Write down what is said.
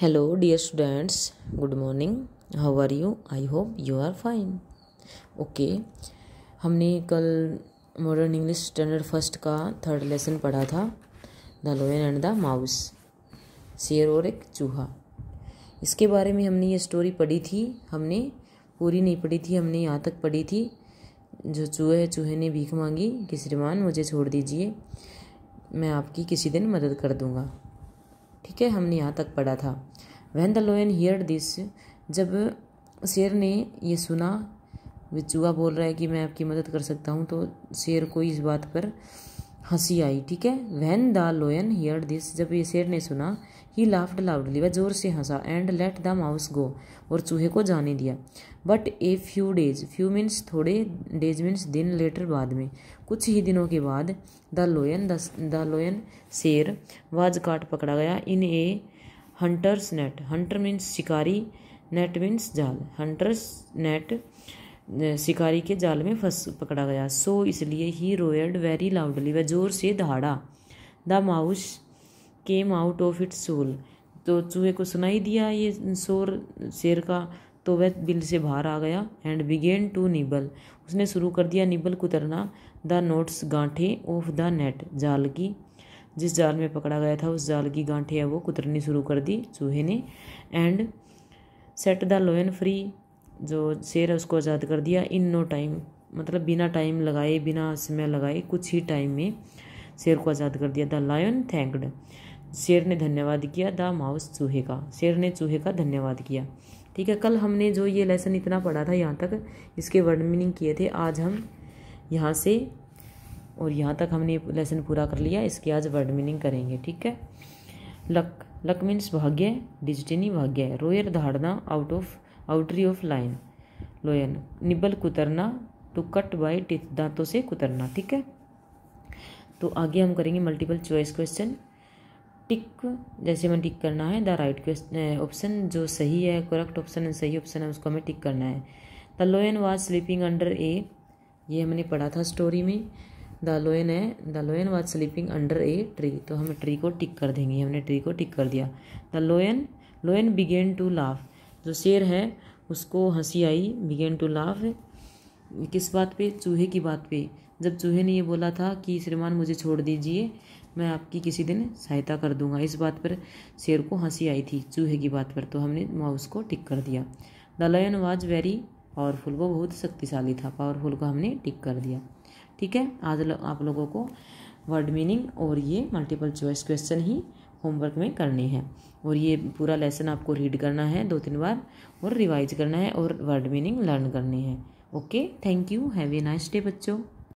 hello, dear students. Good morning. How are you? I hope you are fine. Okay हमने कल modern English standard first का third lesson पढ़ा था the lion and the mouse शेर और एक चूहा। इसके बारे में हमने ये स्टोरी पढ़ी थी। हमने पूरी नहीं पढ़ी थी, हमने यहाँ तक पढ़ी थी। जो चूहे है, चूहे ने भीख मांगी कि श्रीमान मुझे छोड़ दीजिए, मैं आपकी किसी दिन मदद कर दूँगा। ठीक है, हमने यहाँ तक पढ़ा था। When the lion hear this जब शेर ने ये सुना वे चूहा बोल रहा है कि मैं आपकी मदद कर सकता हूँ तो शेर को इस बात पर हँसी आई, ठीक है? When the lion hear this जब ये शेर ने सुना ही लाफ्ड लाउडली वह ज़ोर से हंसा and let the mouse go और चूहे को जाने दिया। But a few days few means थोड़े डेज़ मीन्स दिन लेटर बाद में। कुछ ही दिनों के बाद द लोयन द लोयन शेर, वाज काट पकड़ा गया in a hunter's net hunter means शिकारी नेट मीन्स जाल। हंटर्स नेट शिकारी के जाल में फंस, पकड़ा गया। सो इसलिए ही रोयड वेरी लाउडली वह ज़ोर से दहाड़ा। The mouse came out of its soul. तो चूहे को सुनाई दिया ये शोर, शेर का तो वह बिल से बाहर आ गया एंड बिगेन टू निबल उसने शुरू कर दिया निबल कुतरना। द नोट्स गांठे ऑफ़ द नेट, जाल की, जिस जाल में पकड़ा गया था, उस जाल की गांठे है वो कुतरनी शुरू कर दी चूहे ने। And set the lion free. जो शेर है, उसको आज़ाद कर दिया इन नो टाइम। मतलब बिना टाइम लगाए, बिना समय लगाए, कुछ ही टाइम में शेर को आज़ाद कर दिया। The lion thanked. शेर ने धन्यवाद किया। द माउस चूहे का। शेर ने चूहे का धन्यवाद किया। ठीक है, कल हमने जो ये लेसन इतना पढ़ा था यहाँ तक, इसके वर्ड मीनिंग किए थे, आज हम यहाँ से और यहाँ तक हमने लेसन पूरा कर लिया। इसके आज वर्ड मीनिंग करेंगे। ठीक है? लक लक मीन्स भाग्य डिजिटनी भाग्य रोयर धाड़ना आउट ऑफ़ आउटरी ऑफ़ लाइन लोयन निबल कुतरना टू कट बाई टिथ दांतों से कुतरना, ठीक है? तो आगे हम करेंगे मल्टीपल चॉइस क्वेश्चन टिक जैसे हमें टिक करना है द राइट क्वेश्चन ऑप्शन जो सही है करेक्ट ऑप्शन सही ऑप्शन है, उसको हमें टिक करना है। The lion was sleeping under a ये हमने पढ़ा था स्टोरी में। द लोयन है the lion was sleeping under a tree तो हम ट्री को टिक कर देंगे, हमने ट्री को टिक कर दिया। The lion lion began to laugh जो शेर है उसको हँसी आई बिगेन टू लाफ किस बात पे? चूहे की बात पे। जब चूहे ने ये बोला था कि श्रीमान मुझे छोड़ दीजिए मैं आपकी किसी दिन सहायता कर दूँगा। इस बात पर शेर को हँसी आई थी चूहे की बात पर। तो हमने माउस को टिक कर दिया। The lion was very powerful वो बहुत शक्तिशाली था। पावरफुल को हमने टिक कर दिया। ठीक है? आज लो, आप लोगों को वर्ड मीनिंग और ये मल्टीपल चॉइस क्वेश्चन ही होमवर्क में करनी है। और ये पूरा लेसन आपको रीड करना है दो तीन बार और रिवाइज करना है और वर्ड मीनिंग लर्न करनी है। Okay thank you have a nice day बच्चों.